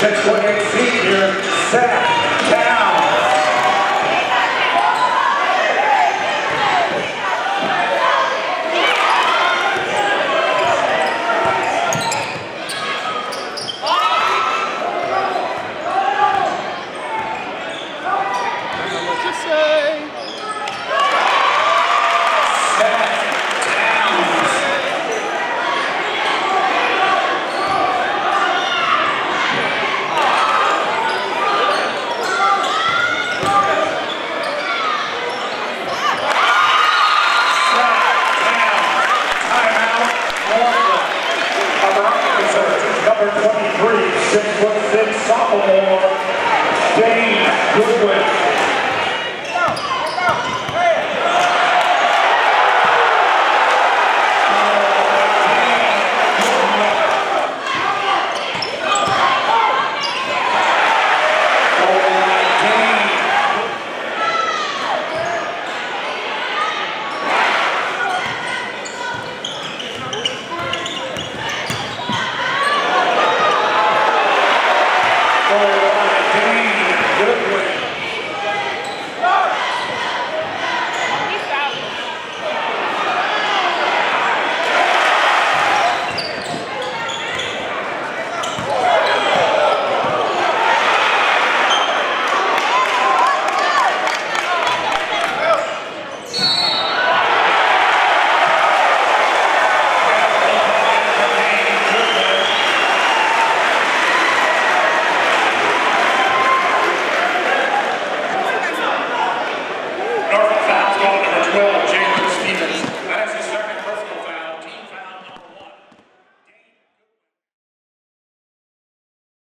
6.8 senior, Seth you say? Seth Downs. Timeout,